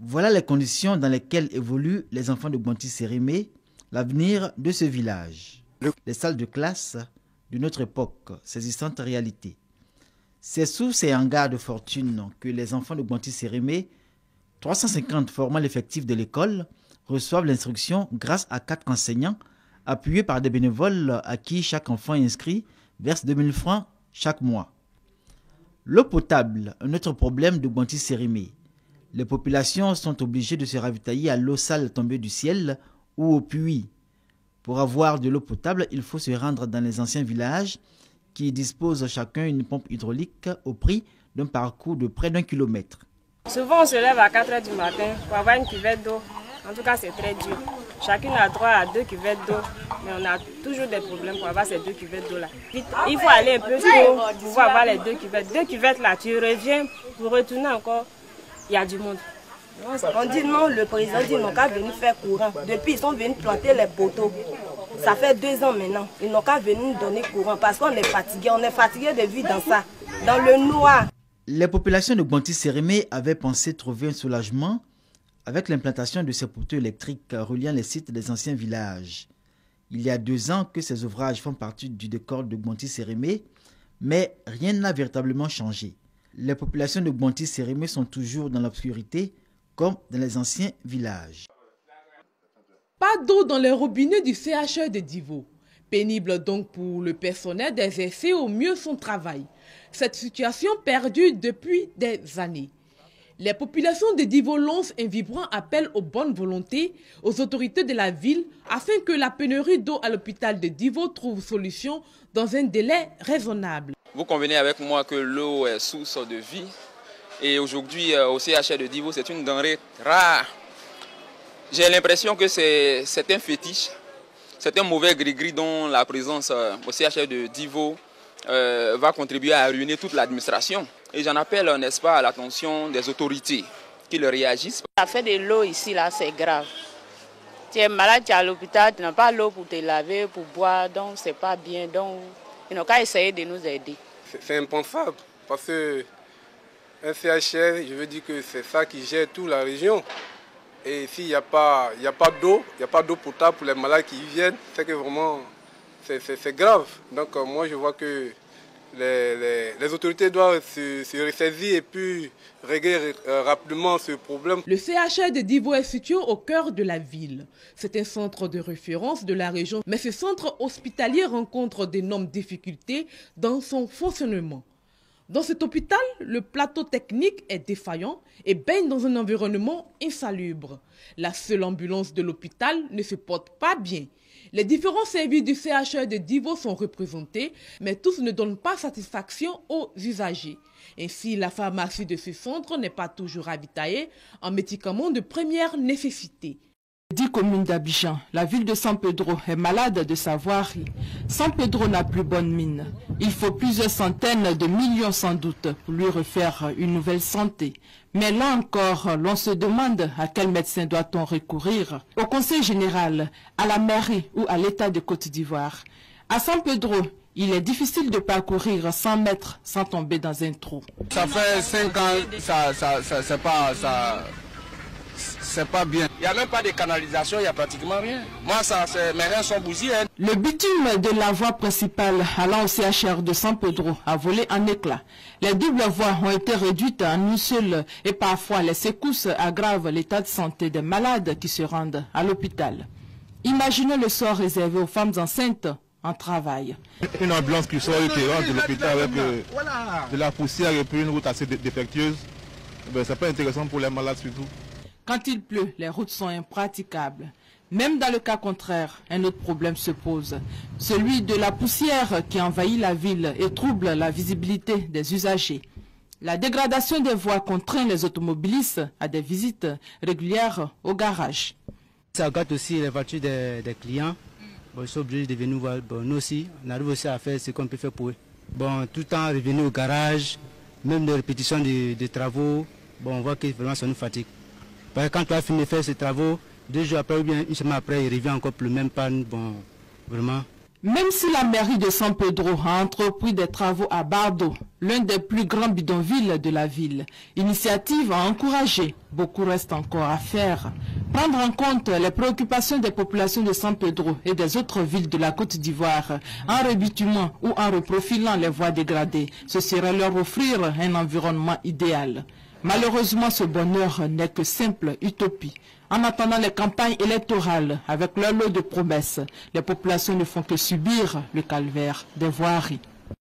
Voilà les conditions dans lesquelles évoluent les enfants de Bonti-Sérimé, l'avenir de ce village. Les salles de classe de notre époque, saisissante réalité. C'est sous ces hangars de fortune que les enfants de Bonti-Sérimé, 350 formant l'effectif de l'école, reçoivent l'instruction grâce à quatre enseignants appuyés par des bénévoles à qui chaque enfant inscrit verse 2000 francs chaque mois. L'eau potable, un autre problème de Bonti-Sérimé. Les populations sont obligées de se ravitailler à l'eau sale tombée du ciel ou au puits. Pour avoir de l'eau potable, il faut se rendre dans les anciens villages qui disposent chacun une pompe hydraulique au prix d'un parcours de près d'un kilomètre. Souvent, on se lève à 4 h du matin pour avoir une cuvette d'eau. En tout cas, c'est très dur. Chacune a droit à deux cuvettes d'eau, mais on a toujours des problèmes pour avoir ces deux cuvettes d'eau-là. Il faut aller un peu tôt pour avoir les deux cuvettes. Deux cuvettes là, tu reviens pour retourner encore, il y a du monde. On dit non, le président dit non qu'à venir faire courant. Depuis, ils sont venus planter les poteaux. Ça fait deux ans maintenant. Ils n'ont qu'à venir nous donner courant parce qu'on est fatigué. On est fatigué de vivre dans ça, dans le noir. Les populations de Bonti-Sérémé avaient pensé trouver un soulagement avec l'implantation de ces poteaux électriques reliant les sites des anciens villages. Il y a deux ans que ces ouvrages font partie du décor de Bonti-Sérémé, mais rien n'a véritablement changé. Les populations de Bonti-Sérémé sont toujours dans l'obscurité, comme dans les anciens villages. Pas d'eau dans les robinets du CHE de Divo. Pénible donc pour le personnel d'exercer au mieux son travail. Cette situation perdue depuis des années. Les populations de Divo lancent un vibrant appel aux bonnes volontés aux autorités de la ville afin que la pénurie d'eau à l'hôpital de Divo trouve solution dans un délai raisonnable. Vous convenez avec moi que l'eau est source de vie et aujourd'hui euh, au CHR de Divo c'est une denrée rare. J'ai l'impression que c'est un fétiche, c'est un mauvais gris-gris dont la présence euh, au CHR de Divo euh, va contribuer à ruiner toute l'administration. Et j'en appelle, n'est-ce pas, à l'attention des autorités qui le réagissent. La fait de l'eau ici, là, c'est grave. Tu es malade, tu es à l'hôpital, tu n'as pas l'eau pour te laver, pour boire, donc c'est pas bien. Donc, ils n'ont qu'à essayer de nous aider. C'est impensable, parce que un CHR, je veux dire que c'est ça qui gère toute la région. Et s'il n'y a pas, a pas d'eau, il n'y a pas d'eau potable pour les malades qui y viennent, c'est que vraiment, c'est grave. Donc euh, moi, je vois que les, autorités doivent se, ressaisir et puis régler euh, rapidement ce problème. Le CHR de Divo est situé au cœur de la ville. C'est un centre de référence de la région, mais ce centre hospitalier rencontre d'énormes difficultés dans son fonctionnement. Dans cet hôpital, le plateau technique est défaillant et baigne dans un environnement insalubre. La seule ambulance de l'hôpital ne se porte pas bien. Les différents services du CHE de Divo sont représentés, mais tous ne donnent pas satisfaction aux usagers. Ainsi, la pharmacie de ce centre n'est pas toujours ravitaillée en médicaments de première nécessité. Dix communes d'Abidjan, la ville de San Pedro est malade de sa voirie. San Pedro n'a plus bonne mine. Il faut plusieurs centaines de millions sans doute pour lui refaire une nouvelle santé. Mais là encore, l'on se demande à quel médecin doit-on recourir Au Conseil général, à la mairie ou à l'État de Côte d'Ivoire. À San Pedro, il est difficile de parcourir 100 mètres sans tomber dans un trou. Ça fait 5 ans, ça, ça, ça c'est pas... Ça c'est pas bien. Il n'y a même pas de canalisation, il n'y a pratiquement rien. Moi, ça, mes reins sont bousillés. Hein. Le bitume de la voie principale allant au CHR de San Pedro a volé en éclats. Les doubles voies ont été réduites en une seule et parfois les secousses aggravent l'état de santé des malades qui se rendent à l'hôpital. Imaginez le sort réservé aux femmes enceintes en travail. Une ambulance qui sort du terrain de l'hôpital avec euh, de la poussière et puis une route assez défectueuse, ben, c'est pas intéressant pour les malades surtout. Quand il pleut, les routes sont impraticables. Même dans le cas contraire, un autre problème se pose, celui de la poussière qui envahit la ville et trouble la visibilité des usagers. La dégradation des voies contraint les automobilistes à des visites régulières au garage. Ça gâte aussi les voitures des, clients. ils sont obligés de venir voir. nous aussi, on arrive aussi à faire ce qu'on peut faire pour eux. Bon, tout le temps revenir au garage, même les répétitions des travaux, bon, on voit que vraiment ça nous fatigue quand tu as fini de faire ces travaux, deux jours après ou bien une semaine après, il revient encore le même panne. Bon, vraiment. Même si la mairie de San Pedro a entrepris des travaux à Bardo, l'un des plus grands bidonvilles de la ville, initiative à encourager, beaucoup reste encore à faire. Prendre en compte les préoccupations des populations de San Pedro et des autres villes de la Côte d'Ivoire en rebitumant ou en reprofilant les voies dégradées, ce serait leur offrir un environnement idéal. Malheureusement, ce bonheur n'est que simple utopie. En attendant les campagnes électorales, avec leur lot de promesses, les populations ne font que subir le calvaire des voiries.